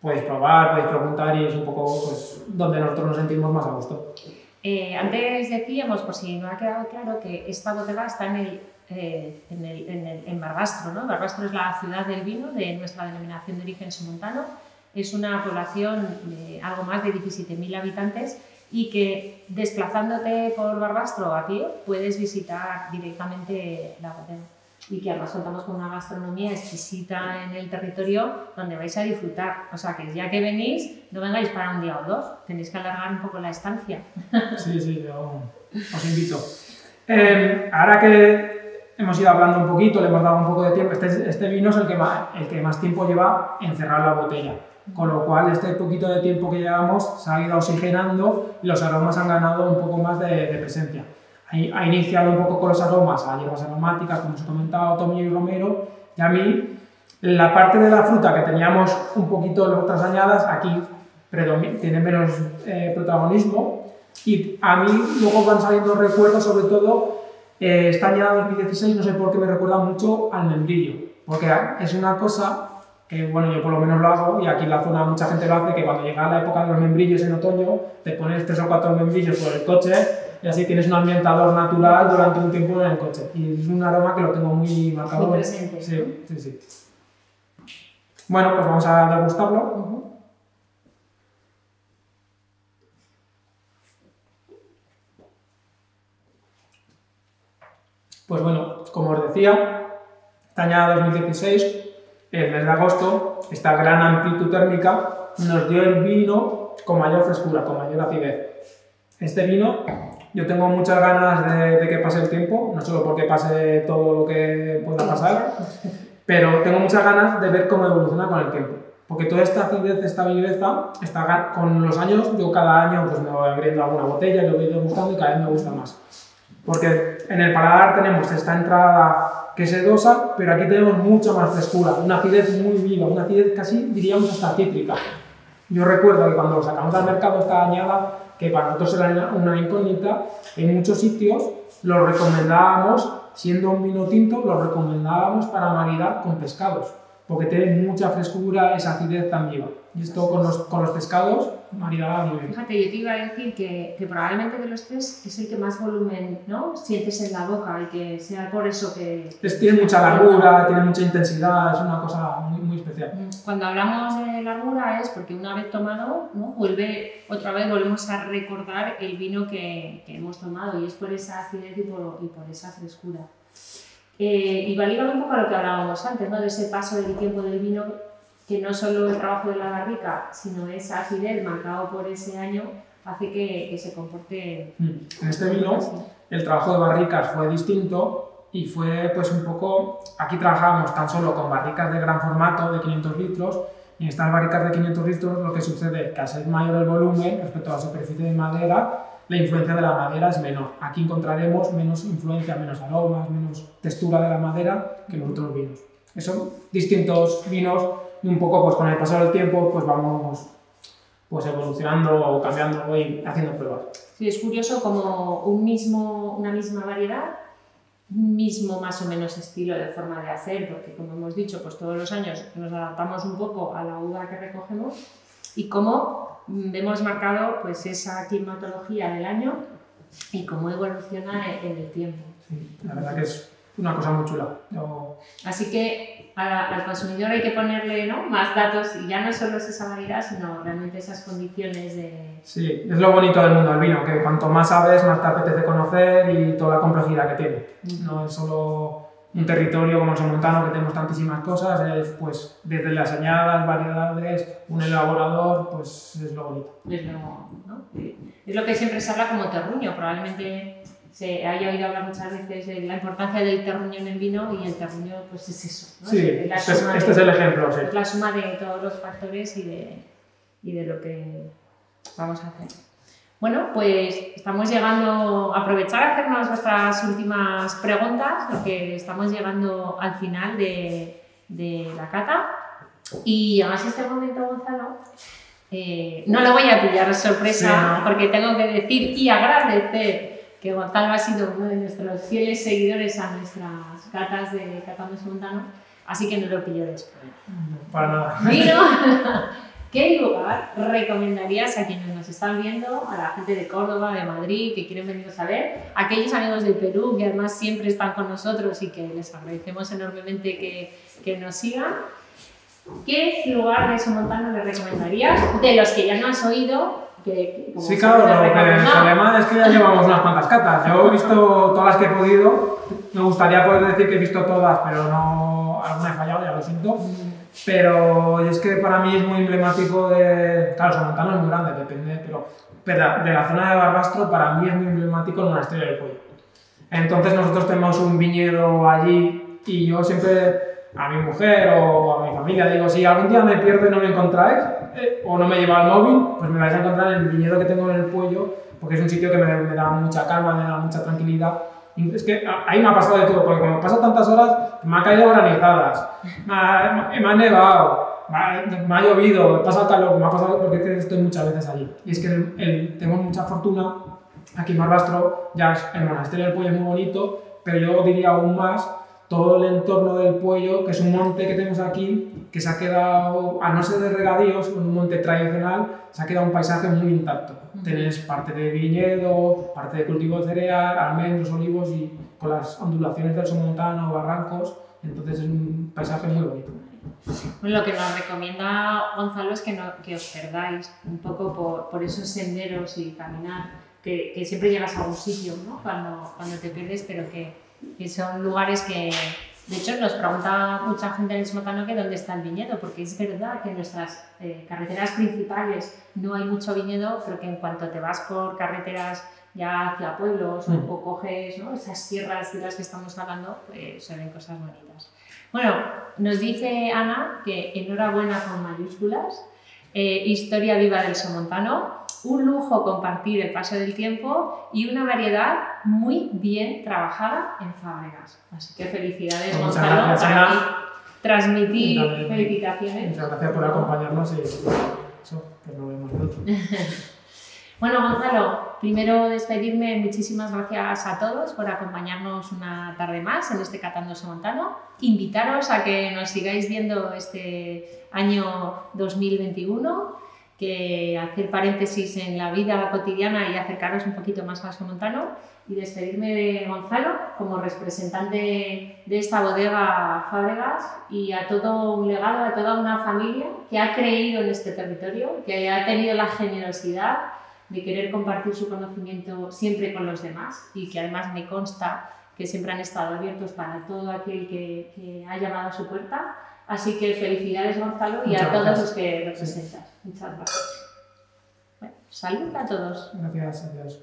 podéis probar, podéis preguntar y es un poco pues, donde nosotros nos sentimos más a gusto. Eh, antes decíamos, por si no ha quedado claro, que esta bodega está en el eh, en, el, en, el, en, Barbastro. ¿no? Barbastro es la ciudad del vino de nuestra denominación de origen somontano. Es una población de algo más de 17.000 habitantes y que desplazándote por Barbastro a pie puedes visitar directamente la bodega. y que además contamos con una gastronomía exquisita en el territorio donde vais a disfrutar. O sea, que ya que venís, no vengáis para un día o dos, tenéis que alargar un poco la estancia. Sí, sí, yo os invito. Eh, ahora que hemos ido hablando un poquito, le hemos dado un poco de tiempo, este, este vino es el que, más, el que más tiempo lleva en cerrar la botella. Con lo cual, este poquito de tiempo que llevamos se ha ido oxigenando y los aromas han ganado un poco más de, de presencia. Ha iniciado un poco con los aromas a hierbas aromáticas, como os he comentado, tomillo y romero, y a mí la parte de la fruta que teníamos un poquito en otras añadas, aquí tiene menos eh, protagonismo, y a mí luego van saliendo recuerdos, sobre todo, eh, esta añada 2016, no sé por qué me recuerda mucho al membrillo, porque es una cosa que bueno, yo por lo menos lo hago y aquí en la zona mucha gente lo hace, que cuando llega la época de los membrillos en otoño, te pones tres o cuatro membrillos por el coche y así tienes un ambientador natural durante un tiempo en el coche. Y es un aroma que lo tengo muy marcado. Muy presente. Sí, sí, sí. Bueno, pues vamos a degustarlo. Pues bueno, como os decía, esta añada 2016, el mes de agosto, esta gran amplitud térmica nos dio el vino con mayor frescura, con mayor acidez. Este vino yo tengo muchas ganas de, que pase el tiempo, no solo porque pase todo lo que pueda pasar, pero tengo muchas ganas de ver cómo evoluciona con el tiempo. Porque toda esta acidez, esta viveza, está, con los años, yo cada año pues me voy abriendo alguna botella, lo voy degustando y cada vez me gusta más. Porque en el paladar tenemos esta entrada que es sedosa, pero aquí tenemos mucha más frescura, una acidez muy viva, una acidez casi diríamos hasta cítrica. Yo recuerdo que cuando lo sacamos al mercado esta añada que para nosotros era una incógnita, en muchos sitios lo recomendábamos, siendo un vino tinto, lo recomendábamos para maridar con pescados, porque tiene mucha frescura, esa acidez tan viva. Y esto con los, con los pescados muy bien. Fíjate, yo te iba a decir que, que, probablemente de los tres es el que más volumen ¿no? sientes en la boca y que sea por eso que... tiene mucha largura, tiene mucha intensidad, es una cosa muy, muy especial. Mm, cuando hablamos de largura es porque una vez tomado, ¿no? vuelve, otra vez volvemos a recordar el vino que, que hemos tomado y es por esa acidez y por, y por esa frescura. Eh, y va ligado un poco a lo que hablábamos antes, ¿no? de ese paso del tiempo del vino que no solo el trabajo de la barrica, sino esa acidez marcado por ese año hace que, que se comporte... Mm. En este vino el trabajo de barricas fue distinto y fue pues un poco... Aquí trabajábamos tan solo con barricas de gran formato de 500 litros y en estas barricas de 500 litros lo que sucede es que al ser mayor el volumen respecto a la superficie de madera, la influencia de la madera es menor. Aquí encontraremos menos influencia, menos aromas, menos textura de la madera que en los otros vinos. Son distintos vinos y un poco pues con el paso del tiempo pues vamos pues evolucionando o cambiando y haciendo pruebas. Sí, es curioso como un mismo, una misma variedad, un mismo más o menos estilo de forma de hacer, porque como hemos dicho, pues todos los años nos adaptamos un poco a la uva que recogemos y cómo vemos marcado pues esa climatología del año y cómo evoluciona en el tiempo. Sí, la verdad que es una cosa muy chula. Así que al consumidor hay que ponerle ¿no? más datos y ya no solo esa variedad, sino realmente esas condiciones de... Sí, es lo bonito del mundo del vino, que cuanto más sabes, más te apetece conocer y toda la complejidad que tiene. No es solo un territorio como el Somontano que tenemos tantísimas cosas, es pues desde las añadas, variedades, un elaborador, pues es lo bonito. Es lo, ¿no? es lo que siempre se habla como terruño, probablemente se haya oído hablar muchas veces de la importancia del terruño en el vino y el terruño pues es eso. ¿no? Sí, este, este es el ejemplo. Sí. Es la suma de todos los factores y de, y de lo que vamos a hacer. Bueno, pues estamos llegando a aprovechar a hacernos nuestras últimas preguntas, porque estamos llegando al final de, de la cata. Y además este momento, Gonzalo, eh, no lo voy a pillar sorpresa, porque tengo que decir y agradecer que Gonzalo ha sido uno de nuestros fieles seguidores a nuestras catas de Catamos Montano, así que no lo pillo después. Para nada. ¿Qué lugar recomendarías a quienes nos están viendo, a la gente de Córdoba, de Madrid, que quieren venir a ver, a aquellos amigos de Perú que además siempre están con nosotros y que les agradecemos enormemente que, que nos sigan? ¿Qué lugar de Somontano les recomendarías? De los que ya no has oído, sí, claro, lo que el problema es que ya llevamos unas cuantas catas. Yo he visto todas las que he podido me gustaría poder decir que he visto todas, pero no, alguna he fallado, ya lo siento. Pero es que para mí es muy emblemático de. Claro, Somontano es muy grande, depende, pero, pero de la zona de Barbastro para mí es muy emblemático el monasterio del Pollo. Entonces nosotros tenemos un viñedo allí y yo siempre a mi mujer o a mi familia digo, si algún día me pierdo y no me encontráis eh, o no me lleva el móvil, pues me vais a encontrar en el viñedo que tengo en el Pollo porque es un sitio que me, me da mucha calma, me da mucha tranquilidad es que ahí me ha pasado de todo, porque como paso tantas horas, me ha caído granizadas, me ha, me ha nevado, me ha, llovido, me ha pasado calor, me ha pasado porque estoy muchas veces allí. Y es que el, tengo mucha fortuna, aquí en Marbastro, ya el monasterio del Pollo es muy bonito, pero yo diría aún más todo el entorno del Puello, que es un monte que tenemos aquí, que se ha quedado, a no ser de regadíos, un monte tradicional, se ha quedado un paisaje muy intacto. Tienes parte de viñedo, parte de cultivo de cereal, almendros, olivos y con las ondulaciones del somontano, barrancos, entonces es un paisaje muy bonito. lo que nos recomienda Gonzalo es que, no, que os perdáis un poco por, por esos senderos y caminar, que, que, siempre llegas a un sitio ¿no? cuando, cuando te pierdes, pero que que son lugares que, de hecho, nos pregunta mucha gente en el Smotano que dónde está el viñedo, porque es verdad que en nuestras eh, carreteras principales no hay mucho viñedo, pero que en cuanto te vas por carreteras ya hacia pueblos o, mm. coges ¿no? esas tierras de las que estamos hablando, pues se ven cosas bonitas. Bueno, nos dice Ana que enhorabuena con mayúsculas, eh, historia viva del Somontano, un lujo compartir el paso del tiempo y una variedad muy bien trabajada en Fábregas. Así que felicidades, pues Gonzalo, gracias, para transmitir felicitaciones. Muchas gracias por acompañarnos y eso, que nos vemos pronto. Bueno, Gonzalo, primero despedirme, muchísimas gracias a todos por acompañarnos una tarde más en este Catando Montano. Invitaros a que nos sigáis viendo este año 2021 que hacer paréntesis en la vida cotidiana y acercaros un poquito más a Somontano y despedirme de Gonzalo como representante de esta bodega Fábregas y a todo un legado, a toda una familia que ha creído en este territorio, que ha tenido la generosidad de querer compartir su conocimiento siempre con los demás y que además me consta que siempre han estado abiertos para todo aquel que, que ha llamado a su puerta. Así que felicidades Gonzalo y a todos los que representas. Muchas gracias. Bueno, salud a todos. Gracias, adiós.